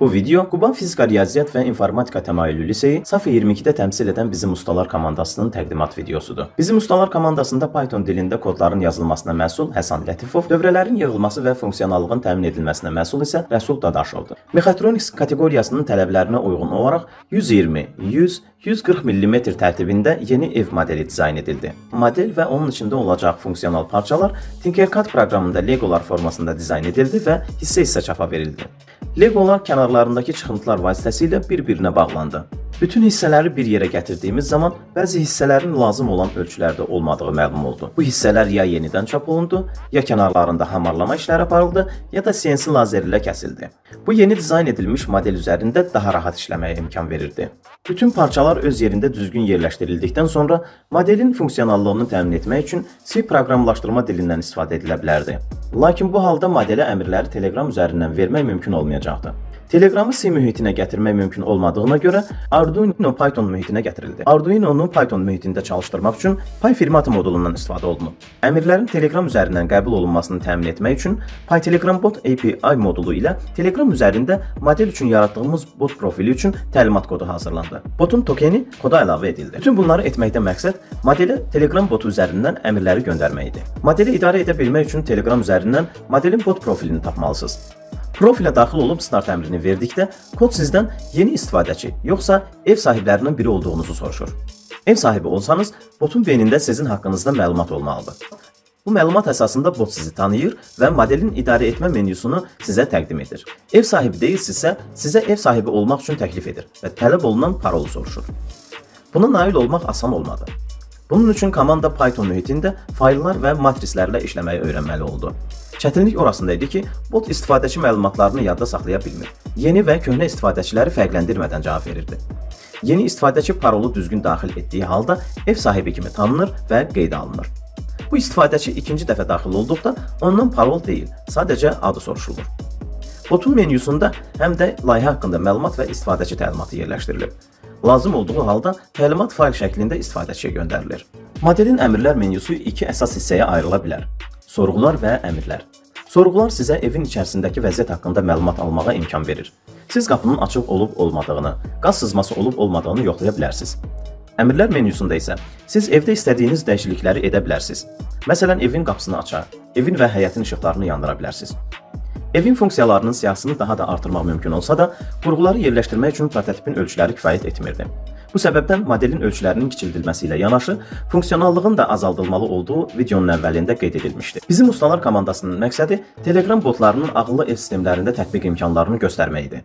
Bu video Quban Fizika Riyaziyyat və İnformatika Təmayüllü Liseyi Safi 22-də təmsil edən Bizim Ustalar komandasının təqdimat videosudur. Bizim Ustalar komandasında Python dilində kodların yazılmasına məsul Həsən Lətifov, dövrələrin yığılması və funksionallığın təmin edilməsinə məsul isə Rəsul Dadaşovdur. Mechatronics kateqoriyasının tələblərinə uyğun olaraq 120, 100, 140 mm tərtibində yeni ev modeli dizayn edildi. Model və onun içində olacaq funksional parçalar Tinkercad proqramında Legolar formasında dizayn edildi və hissə-hissə çapa verildi. Legolar kənarlarındakı çıxıntılar vasitəsilə bir-birinə bağlandı. Bütün hissələri bir yerə gətirdiyimiz zaman bəzi hissələrin lazım olan ölçülərdə olmadığı məlum oldu. Bu hissələr ya yenidən çap olundu, ya kənarlarında hamarlama işləri aparıldı, ya da CNC lazer ilə kəsildi. Bu yeni dizayn edilmiş model üzərində daha rahat işləməyə imkan verirdi. Bütün parçalar öz yerində düzgün yerləşdirildikdən sonra modelin funksionallığını təmin etmək üçün C proqramlaşdırma dilindən istifadə edilə bilərdi. Lakin bu halda modelə əmrləri Telegram üzərindən vermək mümkün olmayacaqdı. Telegramı C mühitinə gətirmək mümkün olmadığına görə Arduino Python mühitinə gətirildi. Arduino-nu Python mühitində çalışdırmaq üçün PyFirmat modulundan istifadə olunub. Əmrlərin Telegram üzərindən qəbul olunmasını təmin etmək üçün PyTelegram Bot API modulu ilə Telegram üzərində model üçün yaratdığımız bot profili üçün təlimat kodu hazırlandı. Botun tokeni koda əlavə edildi. Bütün bunları etməkdən məqsəd modelə Telegram botu üzərindən əmrləri göndərmək idi. Modeli idarə edə bilmək üçün Telegram üzərindən modelin bot profilini tapmalısınız. Profilə daxil olub start əmrini verdikdə kod sizdən yeni istifadəçi, yoxsa ev sahiblərindən biri olduğunuzu soruşur. Ev sahibi olsanız, botun beynində sizin haqqınızda məlumat olmalıdır. Bu məlumat əsasında bot sizi tanıyır və modelin idarə etmə menyusunu sizə təqdim edir. Ev sahibi deyilsinizsə, sizə ev sahibi olmaq üçün təklif edir və tələb olunan parolu soruşur. Buna nail olmaq asan olmadı. Bunun üçün komanda Python mühitində fayllar və matrislərlə işləməyi öyrənməli oldu. Çətinlik orasında idi ki, bot istifadəçi məlumatlarını yadda saxlaya bilmir. Yeni və köhnə istifadəçiləri fərqləndirmədən cavab verirdi. Yeni istifadəçi parolu düzgün daxil etdiyi halda ev sahibi kimi tanınır və qeydə alınır. Bu istifadəçi ikinci dəfə daxil olduqda ondan parol deyil, sadəcə adı soruşulur. Botun menyusunda həm də layihə haqqında məlumat və istifadəçi təlimatı yerləşdirilib. Lazım olduğu halda təlimat fayl şəklində istifadəçiyə göndərilir. Modelin əmrlər menyusu iki əsas hissəyə ayrıla bilər. Sorğular və əmrlər. Sorğular sizə evin içərisindəki vəziyyət haqqında məlumat almağa imkan verir. Siz qapının açıq olub-olmadığını, qaz sızması olub-olmadığını yoxlaya bilərsiniz. Əmrlər menyusunda isə siz evdə istədiyiniz dəyişiklikləri edə bilərsiniz. Məsələn, evin qapısını aça, evin və həyətin işıqlarını yandıra bilərsiniz. Evin funksiyalarının siyahısını daha da artırmaq mümkün olsa da, qurğuları yerləşdirmək üçün prototipin ölçüləri kifayət etmirdi. Bu səbəbdən modelin ölçülərinin kiçildilməsi ilə yanaşı, funksionallığın da azaldılmalı olduğu videonun əvvəlində qeyd edilmişdi. Bizim ustalar komandasının məqsədi Telegram botlarının ağıllı ev sistemlərində tətbiq imkanlarını göstərmək idi.